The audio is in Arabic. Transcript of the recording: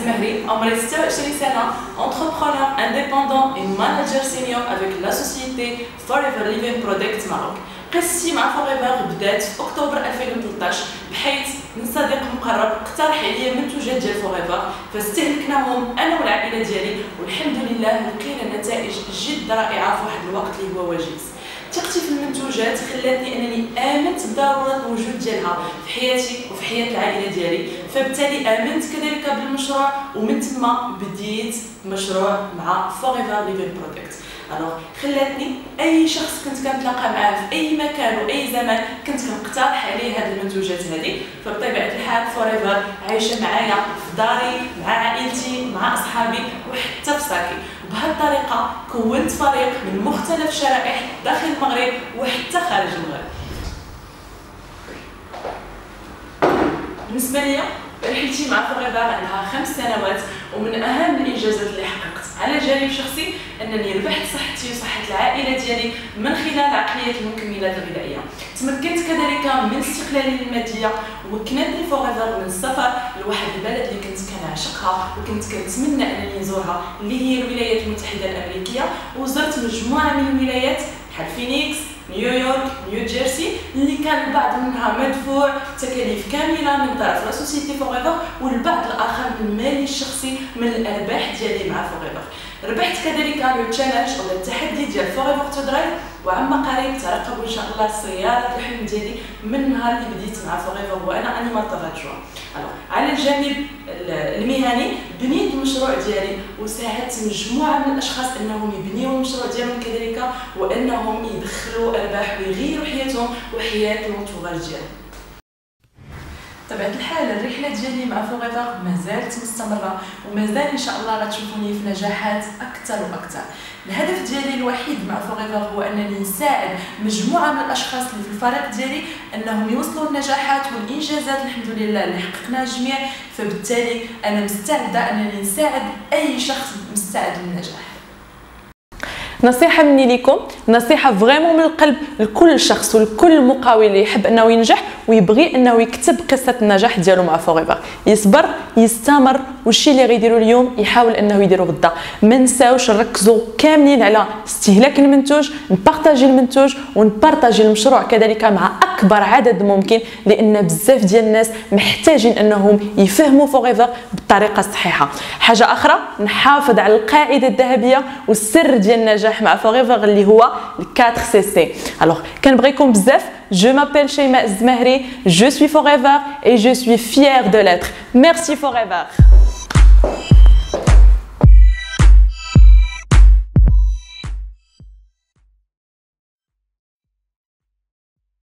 Zmahri, عمري 26 سنة entrepreneur indépendant et manager senior avec la société Forever Living Product Maroc. قصتي مع Forever بدات في اكتوبر 2013 بحيث من صديق مقرب اقترح عليا منتوجات ديال Forever فاستهلكناهم أنا والعائله ديالي والحمد لله لقينا نتائج جد رائعه في واحد الوقت اللي هو وجيز ثقتي في المنتوجات خلاتني أنني آمنت بضروره الوجود ديالها في حياتي وفي حياة العائلة ديالي. فبالتالي آمنت كذلك بالمشروع ومن ثم بديت مشروع مع Forever Living Products alors خلاتني أي شخص كنت كنتلاقى معاه في أي مكان وأي زمان كنت كنقترح عليه هذه المنتوجات هذه فبطبيعة الحال Forever عايشة معايا في داري مع عائلتي مع أصحابي وحتى في sac ي. بهذه الطريقة كونت فريق من مختلف شرائح داخل المغرب وحتى خارج المغرب. بالنسبة لي رحلتي مع Forever عندها خمس سنوات ومن أهم الانجازات اللي جانب شخصي أنني ربحت صحتي وصحة العائلة ديالي من خلال عقلية المكملات الغذائية. تمكنت كذلك من استقلالي المادية ومكنتني Forever من السفر لواحد البلد اللي كنت كنعشقها وكنت كنتمنى أنني نزورها اللي هي الولايات المتحدة الأمريكية. وزرت مجموعة من الولايات بحال فينيكس نيويورك نيو جيرسي كان البعض منها مدفوع تكاليف كاملة من طرف la société Forever والبعض الآخر بالمال الشخصي من الأرباح ديالي مع Forever ربحت كذلك le challenge ولا التحدي ديال Forever2Drive وعما قريب ترقبوا إن شاء الله سياره الحلم ديالي من النهار اللي بديت مع Forever وأنا animateur adjoint على الجانب المهني بنيت المشروع ديالي وساعدت مجموعة من الأشخاص أنهم يبنيوا المشروع ديالهم كذلك وأنهم يدخلوا أرباح ويغيروا حياتهم وحياة l'entourage ديالهم. بطبيعة الحال الرحلة ديالي مع Forever مازالت مستمرة ومازال إن شاء الله غتشوفوني في نجاحات أكثر وأكثر. الهدف ديالي الوحيد مع Forever هو أنني نساعد مجموعة من الأشخاص اللي في الفريق ديالي أنهم يوصلوا النجاحات والإنجازات الحمد لله اللي حققناها جميع فبالتالي أنا مستعدة أنني نساعد أي شخص مستعد للنجاح. نصيحة مني لكم نصيحة vraiment من القلب لكل شخص ولكل مقاول اللي يحب إنه ينجح ويبغي إنه يكتب قصة النجاح ديالو مع Forever يصبر يستمر والشيء اللي غيديرو اليوم يحاول إنه يديرو غدا. ما نساوش نركزوا كاملين على استهلاك المنتوج نبارطاجي المنتوج ونبارطاجي المشروع كذلك مع أكبر عدد ممكن لأن بزاف ديال الناس محتاجين إنهم يفهموا Forever بالطريقة الصحيحه حاجة أخرى نحافظ على القاعدة الذهبية والسر ديال النجاح مع Forever اللي هو 4 CC. Alors, كنبغيكم بزاف, je m'appelle Chaimae Zmahri, je suis Forever et je suis fière de l'être. Merci Forever.